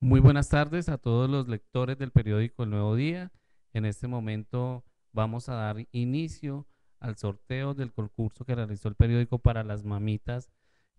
Muy buenas tardes a todos los lectores del periódico El Nuevo Día. En este momento vamos a dar inicio al sorteo del concurso que realizó el periódico para las mamitas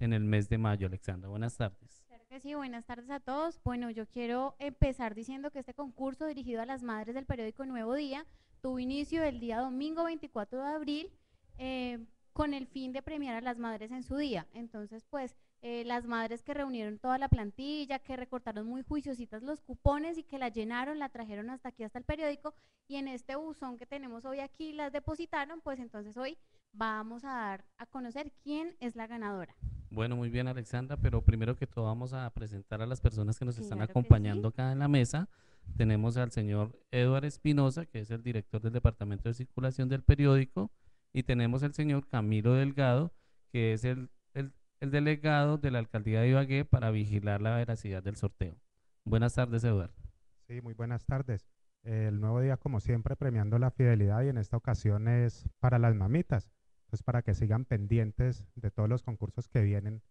en el mes de mayo. Alexandra, buenas tardes. Claro sí, buenas tardes a todos. Bueno, yo quiero empezar diciendo que este concurso dirigido a las madres del periódico Nuevo Día tuvo inicio el día domingo 24 de abril eh, con el fin de premiar a las madres en su día. Entonces, pues eh, las madres que reunieron toda la plantilla, que recortaron muy juiciositas los cupones y que la llenaron, la trajeron hasta aquí, hasta el periódico, y en este buzón que tenemos hoy aquí las depositaron, pues entonces hoy vamos a dar a conocer quién es la ganadora. Bueno, muy bien Alexandra, pero primero que todo vamos a presentar a las personas que nos están Claro acompañando acá en la mesa. Tenemos al señor Eduardo Espinosa, que es el director del Departamento de Circulación del periódico, y tenemos al señor Camilo Delgado, que es el, el- el delegado de la alcaldía de Ibagué para vigilar la veracidad del sorteo. Buenas tardes, Eduardo. Sí, muy buenas tardes. El nuevo día, como siempre, premiando la fidelidad y en esta ocasión es para las mamitas, pues para que sigan pendientes de todos los concursos que vienen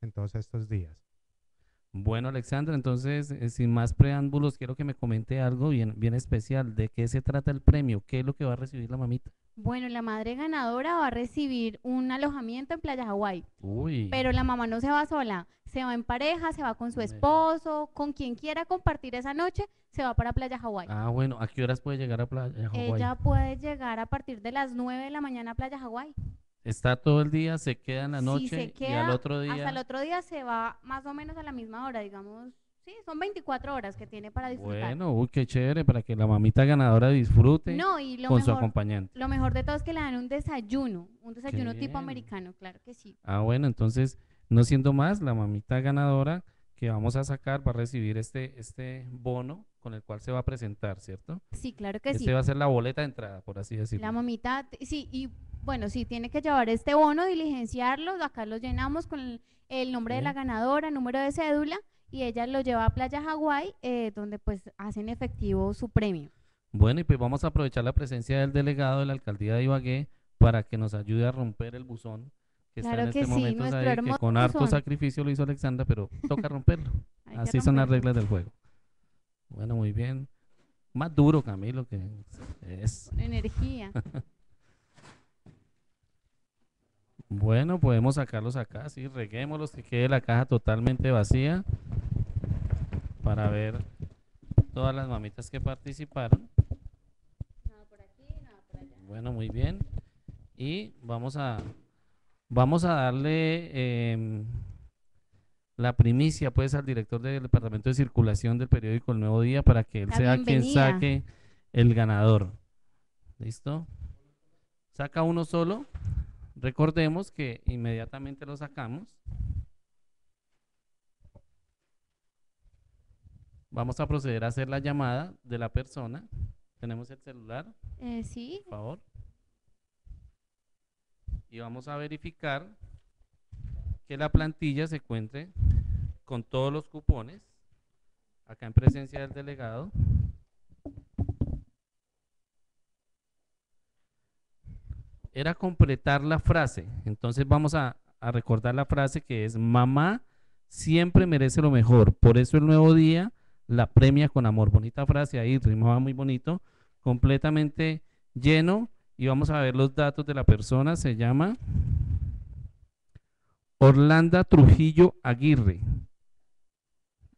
en todos estos días. Bueno, Alexandra, entonces, eh, sin más preámbulos, quiero que me comente algo bien, bien especial. ¿De qué se trata el premio? ¿Qué es lo que va a recibir la mamita? Bueno, la madre ganadora va a recibir un alojamiento en Playa Hawái, Uy. pero la mamá no se va sola, se va en pareja, se va con su esposo, con quien quiera compartir esa noche, se va para Playa Hawái. Ah, bueno, ¿a qué horas puede llegar a Playa Hawái? Ella puede llegar a partir de las 9 de la mañana a Playa Hawái. Está todo el día, se queda en la noche se y al otro día. Hasta el otro día se va más o menos a la misma hora, digamos. Sí, son 24 horas que tiene para disfrutar. Bueno, uy, qué chévere para que la mamita ganadora disfrute no, y lo con su mejor, acompañante. lo mejor de todo es que le dan un desayuno, un desayuno tipo americano, claro que sí. Ah, bueno, entonces, no siendo más, la mamita ganadora que vamos a sacar va a recibir este, este bono con el cual se va a presentar, ¿cierto? Sí, claro que Este sí. va a ser la boleta de entrada, por así decirlo. La mamita, sí, y bueno, sí, tiene que llevar este bono, diligenciarlo, acá lo llenamos con el, nombre de la ganadora, número de cédula, y ella lo lleva a Playa Hawái, eh, donde pues hacen efectivo su premio. Bueno, y pues vamos a aprovechar la presencia del delegado de la alcaldía de Ibagué para que nos ayude a romper el buzón que está Claro en que este sí, momento ahí, que con harto buzón. sacrificio lo hizo Alexandra, pero toca romperlo. Así son las reglas del juego. Bueno, muy bien. Más duro, Camilo, que es. Con energía. Bueno, podemos sacarlos acá, sí, reguémoslos, que quede la caja totalmente vacía para ver todas las mamitas que participaron. Nada por aquí, nada por allá. Bueno, muy bien. Y vamos a vamos a darle em, la primicia pues al director del departamento de circulación del periódico El Nuevo Día para que él La sea quien saque el ganador. ¿Listo? Saca uno solo. Recordemos que inmediatamente lo sacamos. Vamos a proceder a hacer la llamada de la persona. Tenemos el celular Eh, sí, por favor. Y vamos a verificar que la plantilla se encuentre con todos los cupones, acá en presencia del delegado. Era completar la frase, entonces vamos a, a recordar la frase que es mamá siempre merece lo mejor, por eso el nuevo día la premia con amor. Bonita frase ahí, rimaba muy bonito, completamente lleno y vamos a ver los datos de la persona. Se llama Orlando Trujillo Aguirre,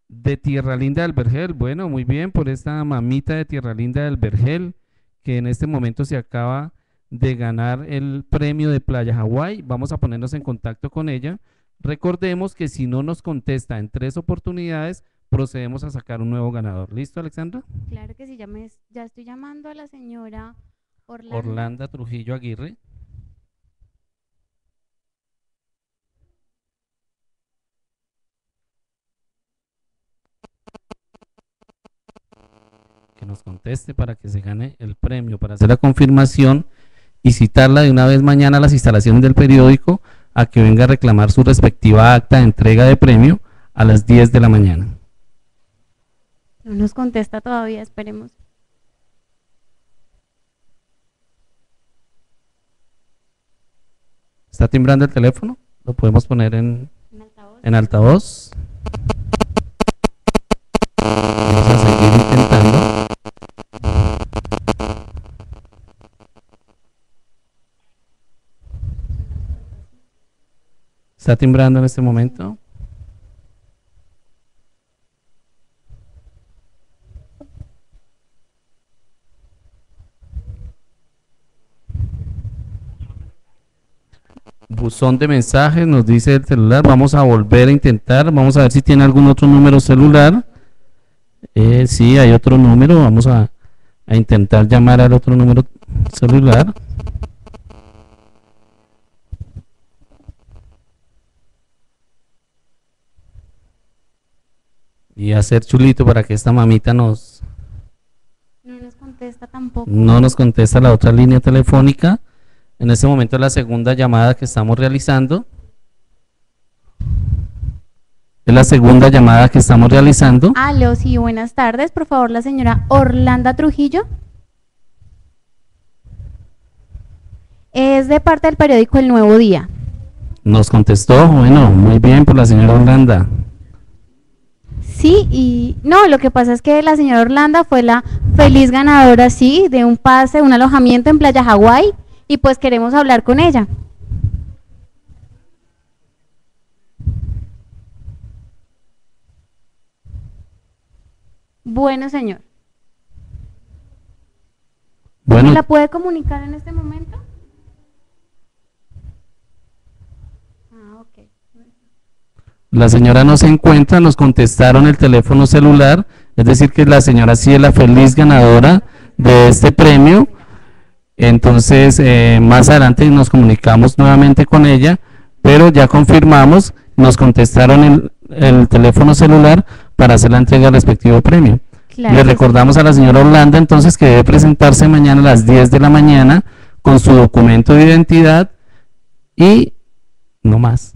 de Tierra Linda del Vergel. Bueno, muy bien por esta mamita de Tierra Linda del Vergel, que en este momento se acaba de ganar el premio de Playa Hawái. Vamos a ponernos en contacto con ella. Recordemos que si no nos contesta en tres oportunidades, procedemos a sacar un nuevo ganador. ¿Listo, Alexandra? claro que sí, ya, me, ya estoy llamando a la señora Orlando. Orlando Trujillo Aguirre. Que nos conteste para que se gane el premio, para hacer la confirmación y citarla de una vez mañana a las instalaciones del periódico a que venga a reclamar su respectiva acta de entrega de premio a las 10 de la mañana. No nos contesta todavía, esperemos. ¿Está timbrando el teléfono? Lo podemos poner en. En altavoz. ¿Está timbrando en este momento? Buzón de mensajes, nos dice el celular. Vamos a volver a intentar. Vamos a ver si tiene algún otro número celular. Eh, sí, hay otro número. Vamos a, a intentar llamar al otro número celular. Y hacer chulito para que esta mamita nos No nos contesta tampoco. no nos contesta la otra línea telefónica. En este momento es la segunda llamada que estamos realizando. Es la segunda llamada que estamos realizando. Aló, sí, buenas tardes. Por favor, la señora Orlanda Trujillo. Es de parte del periódico El Nuevo Día. Nos contestó, bueno, muy bien por la señora Orlanda. Sí, y no, lo que pasa es que la señora Orlanda fue la feliz ganadora, sí, de un pase, un alojamiento en Playa Hawái, y pues queremos hablar con ella. Bueno, señor. Bueno, ¿Me la puede comunicar en este momento? Ah, ok. La señora no se encuentra, nos contestaron el teléfono celular, es decir que la señora sí es la feliz ganadora de este premio. Entonces, eh, más adelante nos comunicamos nuevamente con ella, pero ya confirmamos, nos contestaron el, el teléfono celular para hacer la entrega del respectivo premio. Claro Le recordamos a la señora Orlando entonces que debe presentarse mañana a las 10 de la mañana con su documento de identidad y no más.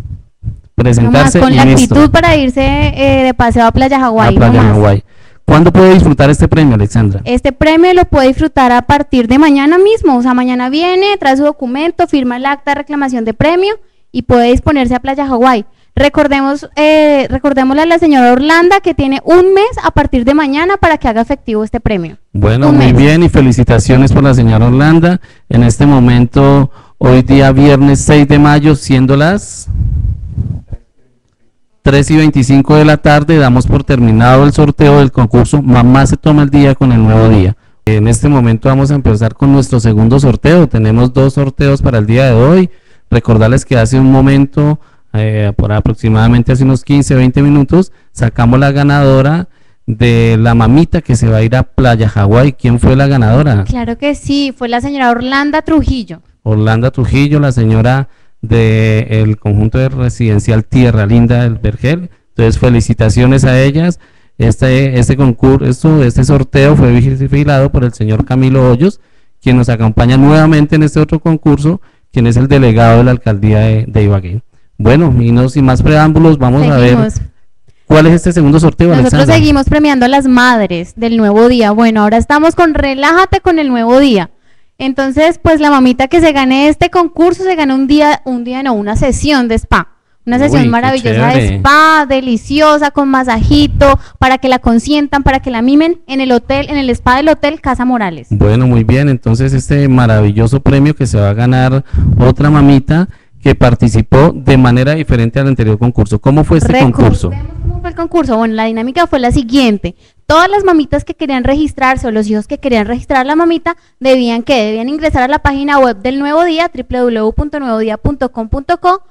Presentarse con la actitud para irse eh, de paseo a Playa Hawái. Playa. Hawái. ¿Cuándo puede disfrutar este premio, Alexandra? Este premio lo puede disfrutar a partir de mañana mismo. O sea, mañana viene, trae su documento, firma el acta de reclamación de premio y puede disponerse a Playa Hawái. Recordemos, eh, recordémosle a la señora Orlanda que tiene un mes a partir de mañana para que haga efectivo este premio. Bueno, Un muy mes. bien y felicitaciones por la señora Orlando. En este momento, hoy día viernes 6 de mayo, siendo las 3 y 25 de la tarde, damos por terminado el sorteo del concurso Mamá se toma el día con el nuevo día. En este momento vamos a empezar con nuestro segundo sorteo. Tenemos dos sorteos para el día de hoy. Recordarles que hace un momento, eh, por aproximadamente hace unos 15, 20 minutos, sacamos la ganadora de la mamita que se va a ir a Playa Hawái. ¿Quién fue la ganadora? Claro que sí, fue la señora Orlanda Trujillo. Orlando Trujillo, la señora del conjunto de residencial Tierra Linda del Vergel. Entonces, felicitaciones a ellas. Este, este concurso, este sorteo fue vigilado por el señor Camilo Hoyos, quien nos acompaña nuevamente en este otro concurso, quien es el delegado de la alcaldía de, de Ibagué. Bueno, y no sin más preámbulos, vamos a ver cuál es este segundo sorteo, Nosotros Alexandra. seguimos premiando a las madres del nuevo día. Bueno, ahora estamos con Relájate con el nuevo día. Entonces, pues la mamita que se gane este concurso se gana un día, un día no, una sesión de spa. Una sesión maravillosa de spa, deliciosa, con masajito, para que la consientan, para que la mimen en el hotel, en el spa del hotel Casa Morales. Bueno, muy bien. Entonces, este maravilloso premio que se va a ganar otra mamita que participó de manera diferente al anterior concurso. ¿Cómo fue este concurso? Recordemos cómo fue el concurso. Bueno, la dinámica fue la siguiente. Todas las mamitas que querían registrarse o los hijos que querían registrar a la mamita debían que debían ingresar a la página web del Nuevo Día, www.nuevodia.com.co,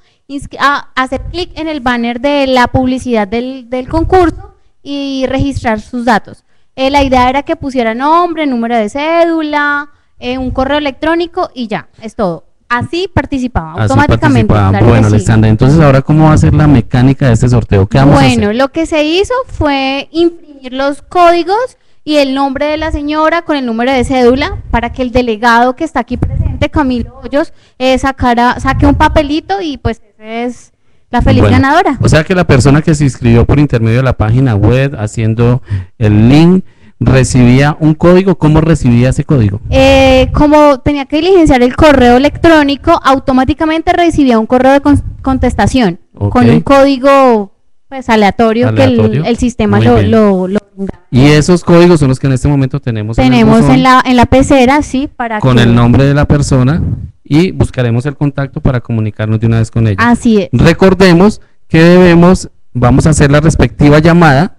hacer clic en el banner de la publicidad del, del concurso y registrar sus datos. Eh, la idea era que pusiera nombre, número de cédula, eh, un correo electrónico y ya, es todo. Así participaba Así automáticamente. participaban. claro bueno, sí. Alexandra, entonces ahora cómo va a ser la mecánica de este sorteo? ¿Qué vamos a Bueno, hacer? lo que se hizo fue imprimir los códigos y el nombre de la señora con el número de cédula para que el delegado que está aquí presente, Camilo Hoyos, eh, sacara, saque un papelito y pues es la feliz Bueno, ganadora. O sea que la persona que se inscribió por intermedio de la página web haciendo el link recibía un código, ¿cómo recibía ese código? Eh, como tenía que diligenciar el correo electrónico, automáticamente recibía un correo de con- contestación con un código pues aleatorio, que el, el sistema lo, lo- lo- Y esos códigos son los que en este momento tenemos, en tenemos buzón en la en la pecera, sí, para con que el nombre de la persona y buscaremos el contacto para comunicarnos de una vez con ella. así es. Recordemos que debemos, vamos a hacer la respectiva llamada.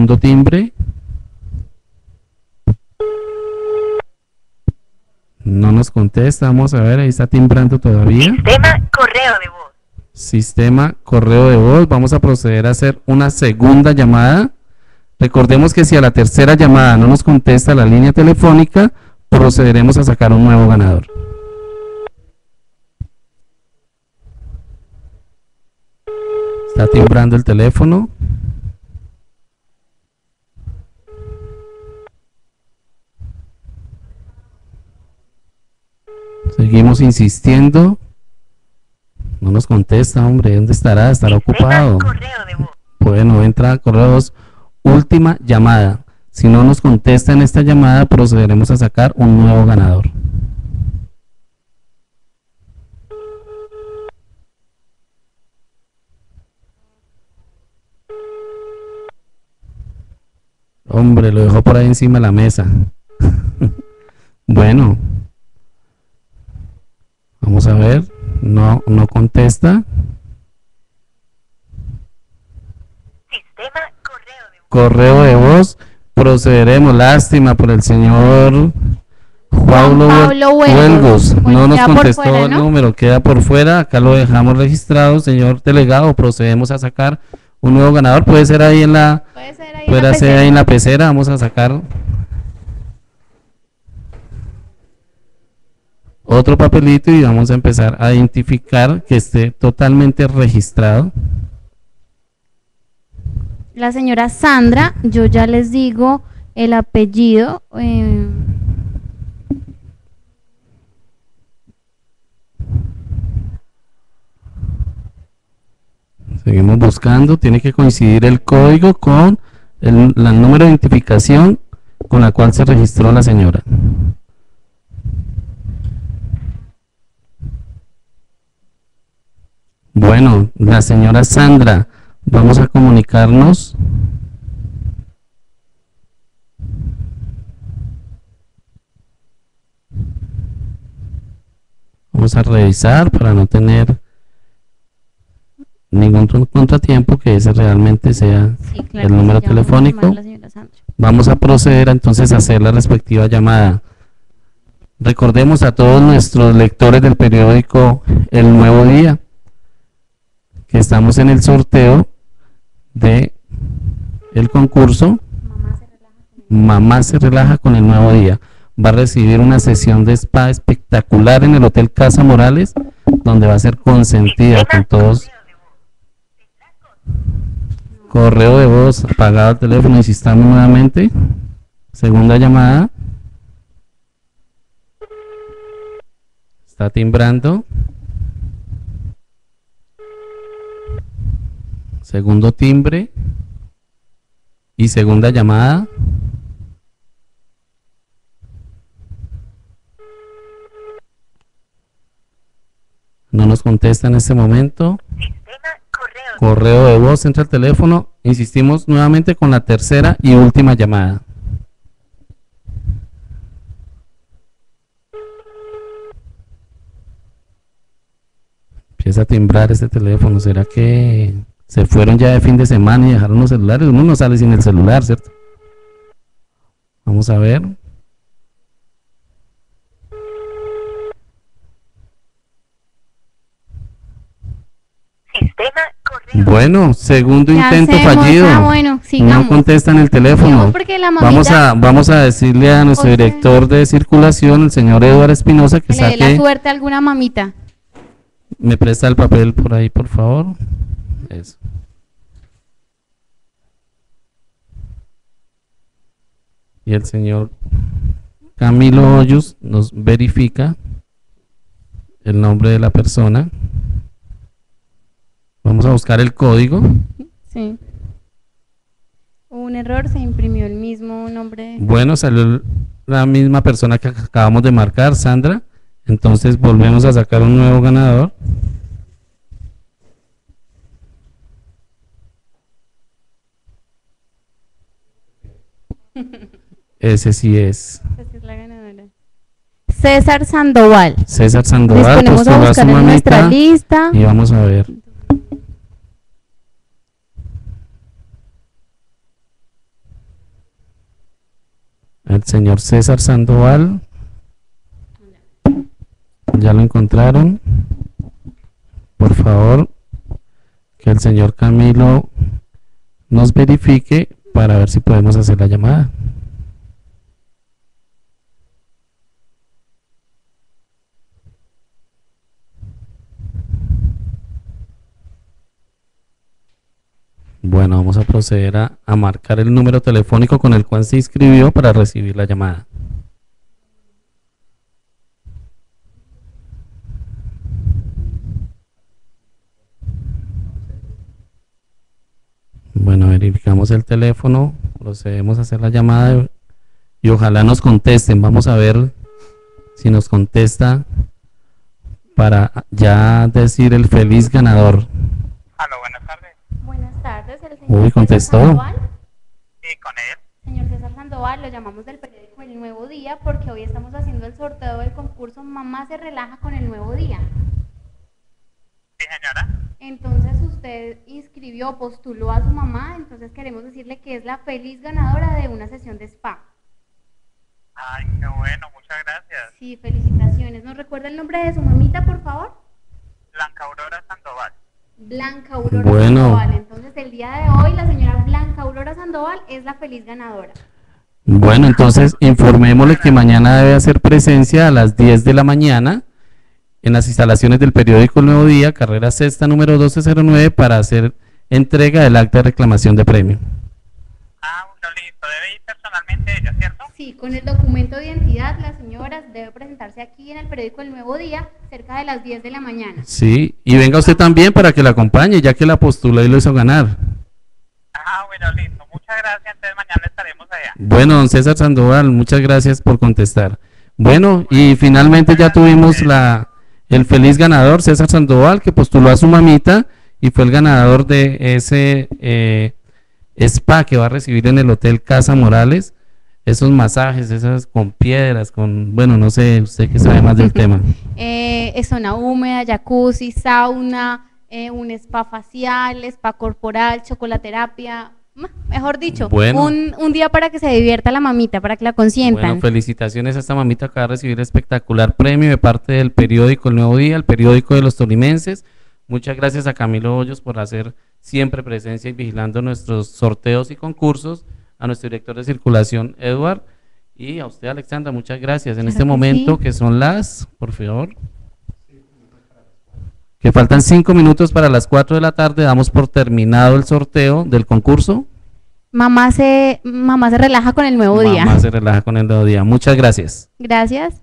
Segundo timbre. No nos contesta, vamos a ver, ahí está timbrando todavía. Sistema correo de voz. Sistema correo de voz. Vamos a proceder a hacer una segunda llamada. Recordemos que si a la tercera llamada no nos contesta la línea telefónica, procederemos a sacar un nuevo ganador. Está timbrando el teléfono. Seguimos insistiendo. No nos contesta, hombre. ¿Dónde estará? Estará ocupado. Bueno, entra a correos. Última llamada. Si no nos contesta en esta llamada, procederemos a sacar un nuevo ganador. Hombre, lo dejó por ahí encima de la mesa. bueno. Vamos a ver. No, no contesta. Sistema correo de voz. correo de voz. Procederemos, lástima por el señor Juan Juan Pablo Huelgos. Huelgos. Pues No nos contestó fuera, el número, queda por fuera. Acá lo dejamos registrado, señor delegado. Procedemos a sacar un nuevo ganador. Puede ser ahí en la, Puede ser ahí en puede la ser pecera. ahí en la pecera. Vamos a sacar otro papelito y vamos a empezar a identificar que esté totalmente registrado. La señora Sandra, yo ya les digo el apellido. eh, Seguimos buscando, tiene que coincidir el código con el, la número de identificación con la cual se registró la señora. Bueno, la señora Sandra, vamos a comunicarnos. Vamos a revisar para no tener ningún tr- contratiempo que ese realmente sea sí, el número telefónico. Vamos a proceder entonces a hacer la respectiva llamada. Recordemos a todos nuestros lectores del periódico El Nuevo Día que estamos en el sorteo de el concurso Mamá se relaja con el- Nuevo Día. Va a recibir una sesión de spa espectacular en el Hotel Casa Morales donde va a ser consentida con todos Correo de voz, apagado el teléfono, insistamos nuevamente. Segunda llamada. Está timbrando. Segundo timbre. Y segunda llamada. No nos contesta en este momento. Correo. Correo de voz, entra el teléfono. Insistimos nuevamente con la tercera y última llamada. Empieza a timbrar este teléfono. ¿Será que se fueron ya de fin de semana y dejaron los celulares? Uno no sale sin el celular, ¿cierto? Vamos a ver. Sistema. Bueno, segundo ¿Qué intento hacemos? fallido. Ah, bueno, sigamos. No contestan el teléfono. No, porque la Vamos a, vamos a decirle a nuestro O sea- director de circulación, el señor Eduardo Espinosa, que que le dé la saque, suerte a alguna mamita. me presta el papel por ahí, por favor. Eso. Y el señor Camilo Hoyos nos verifica el nombre de la persona. Vamos a buscar el código. Sí. Hubo un error, se imprimió el mismo nombre. Bueno, salió la misma persona que acabamos de marcar, Sandra. Entonces volvemos a sacar un nuevo ganador. Ese sí es Esa es la ganadora. César Sandoval. César Les Sandoval. ponemos a buscar en nuestra lista. y vamos a ver. El señor César Sandoval. Ya lo encontraron. Por favor, que el señor Camilo nos verifique para ver si podemos hacer la llamada. Bueno, vamos a proceder a, marcar el número telefónico con el cual se inscribió para recibir la llamada. El teléfono, procedemos a hacer la llamada y ojalá nos contesten. Vamos a ver si nos contesta para ya decir el feliz ganador. Aló, buenas tardes. Buenas tardes, el señor Uy, César contestó. Sandoval. Sí, con él. Señor César Sandoval, lo llamamos del periódico El Nuevo Día porque hoy estamos haciendo el sorteo del concurso Mamá se relaja con el Nuevo Día. Sí, señora. Entonces usted inscribió, postuló a su mamá, entonces queremos decirle que es la feliz ganadora de una sesión de spa. Ay, qué bueno, muchas gracias. Sí, felicitaciones. ¿Nos recuerda el nombre de su mamita, por favor? Blanca Aurora Sandoval. Blanca Aurora Bueno. Sandoval. Entonces el día de hoy la señora Blanca Aurora Sandoval es la feliz ganadora. Bueno, entonces informémosle que mañana debe hacer presencia a las 10 de la mañana en las instalaciones del periódico El Nuevo Día, carrera sexta número 1209, para hacer entrega del acta de reclamación de premio. Ah, bueno, listo. Debe ir personalmente ella, ¿cierto? Sí, con el documento de identidad, la señora debe presentarse aquí en el periódico El Nuevo Día cerca de las 10 de la mañana. Sí, y venga usted también para que la acompañe, ya que la postuló y lo hizo ganar. Ah, bueno, listo. Muchas gracias. Entonces mañana estaremos allá. Bueno, don César Sandoval, muchas gracias por contestar. Bueno, y finalmente ya tuvimos la el feliz ganador, César Sandoval, que postuló a su mamita y fue el ganador de ese eh, spa que va a recibir en el Hotel Casa Morales. Esos masajes, esas con piedras, con, bueno, no sé, usted que sabe más del tema. Eh, es zona húmeda, jacuzzi, sauna, eh, un spa facial, spa corporal, chocolaterapia, mejor dicho, Bueno. un, un día para que se divierta la mamita, para que la consientan. Bueno, felicitaciones a esta mamita que va a recibir espectacular premio de parte del periódico El Nuevo Día, el periódico de los tolimenses. Muchas gracias a Camilo Hoyos por hacer siempre presencia y vigilando nuestros sorteos y concursos, a nuestro director de circulación, Edward, y a usted, Alexandra, muchas gracias. En Claro este que momento, sí. que son las, por favor, que faltan cinco minutos para las cuatro de la tarde, damos por terminado el sorteo del concurso. Mamá se, mamá se relaja con el nuevo día. Mamá se relaja con el nuevo día. Muchas gracias. Gracias.